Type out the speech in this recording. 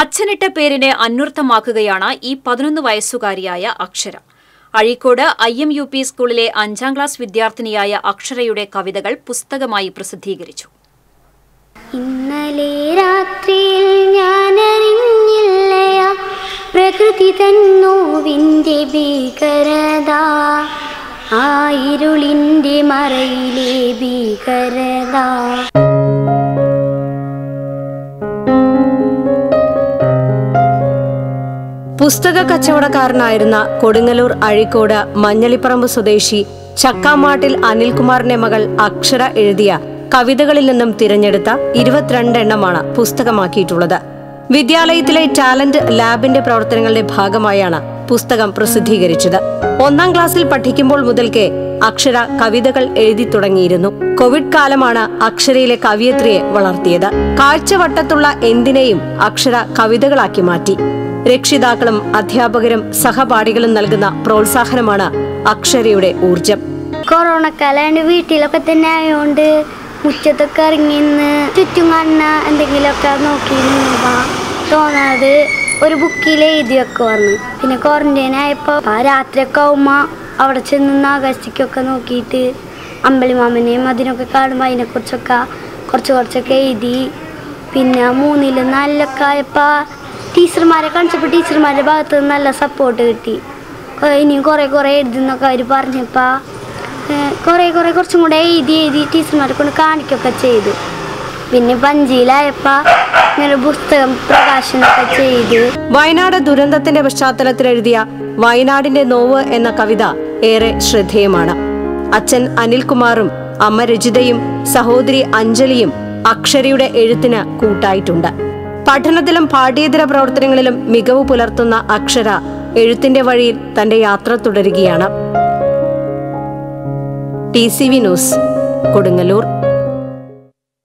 അച്ഛനിട്ട പേരിനെ അന്വർത്ഥമാക്കുകയാണ് ഈ പതിനൊന്ന് വയസ്സുകാരിയായ Akshara. Azhikode I M U P സ്കൂളിലെ അഞ്ചാം ക്ലാസ് വിദ്യാർത്ഥിനിയായ അക്ഷരയുടെ കവിതകൾ പുസ്തകമായി പ്രസിദ്ധീകരിച്ചു. ഇന്നലെ രാത്രിയിൽ ഞാൻ അറിഞ്ഞില്ലയാ പ്രകൃതി തന്നോവിന്റെ ഭീകരത. ആ ഇരുളിന്റെ മറയിലെ ഭീകരത. പുസ്തക കച്ചവടക്കാരനായിരുന്ന കൊടുങ്ങല്ലൂർ അഴിക്കോട് മഞ്ഞളിപ്പറമ്പ് സ്വദേശി ചക്കാമാട്ടിൽ അനിൽകുമാറിന്റെ മകൾ അക്ഷര എഴുതിയ കവിതകളിൽ നിന്നും തിരഞ്ഞെടുത്ത ഇരുപത്തിരണ്ട് എണ്ണമാണ് പുസ്തകമാക്കിയിട്ടുള്ളത്. വിദ്യാലയത്തിലെ ടാലന്റ് ലാബിന്റെ പ്രവർത്തനങ്ങളുടെ ഭാഗമായാണ് പുസ്തകം പ്രസിദ്ധീകരിച്ചത്. ഒന്നാം ക്ലാസ്സിൽ പഠിക്കുമ്പോൾ മുതൽക്കേ അക്ഷര കവിതകൾ എഴുതി തുടങ്ങിയിരുന്നു. കോവിഡ് കാലമാണ് അക്ഷരയിലെ കവിയത്രിയെ വളർത്തിയത്. കാഴ്ചവട്ടത്തുള്ള എന്തിനേയും അക്ഷര കവിതകളാക്കി മാറ്റി. രക്ഷിതാക്കളും അധ്യാപകരും സഹപാഠികളും നൽകുന്ന പ്രോത്സാഹനമാണ് അക്ഷരയുടെ ഊർജം കൊറോണ കാലാണ് വീട്ടിലൊക്കെ തന്നെ ആയതുകൊണ്ട് മുറ്റത്തൊക്കെ ഇറങ്ങി നിന്ന് ചുറ്റും കാണുന്ന എന്തെങ്കിലുമൊക്കെ നോക്കി തോന്നാത് ഒരു ബുക്കിൽ എഴുതി വന്നു പിന്നെ ക്വാറന്റൈൻ ആയപ്പോൾ രാത്രിയൊക്കെ ആവുമ്പോൾ അവിടെ ചെന്ന് ആകാശത്തേക്കൊക്കെ നോക്കിയിട്ട് അമ്പലിമാമനെയും അതിനൊക്കെ കാണുമ്പോൾ അതിനെക്കുറിച്ചൊക്കെ കുറച്ച് കുറച്ചൊക്കെ എഴുതി. പിന്നെ മൂന്നിലും നാലിലൊക്കെ ആയപ്പോൾ ടീച്ചർമാരെ കാണിച്ചപ്പോൾ ടീച്ചർമാരുടെ ഭാഗത്ത് നിന്ന് നല്ല സപ്പോർട്ട് കിട്ടി. ഇനിയും കുറേ കുറേ എഴുതുന്നൊക്കെ അവർ പറഞ്ഞപ്പോൾ കുറേ കുറേ കുറച്ചും കൂടെ എഴുതി എഴുതി ടീച്ചർമാരെ കൊണ്ട് കാണിക്കുകയൊക്കെ ചെയ്തു. പിന്നെ പഞ്ചിയിലായപ്പോൾ ഇങ്ങനെ പുസ്തകം പ്രകാശനമൊക്കെ ചെയ്തു. വയനാട് ദുരന്തത്തിന്റെ പശ്ചാത്തലത്തിൽ എഴുതിയ വയനാടിന്റെ നോവ് എന്ന കവിത ഏറെ ശ്രദ്ധേയമാണ്. അച്ഛൻ അനിൽകുമാറും അമ്മ രജിതയും സഹോദരി അഞ്ജലിയും അക്ഷരയുടെ എഴുത്തിന് കൂട്ടായിട്ടുണ്ട്. പഠനത്തിലും പാഠ്യേതര പ്രവർത്തനങ്ങളിലും മികവ് പുലർത്തുന്ന അക്ഷര എഴുത്തിന്റെ വഴിയിൽ തന്റെ യാത്ര തുടരുകയാണ്. T C V news Kodungallur.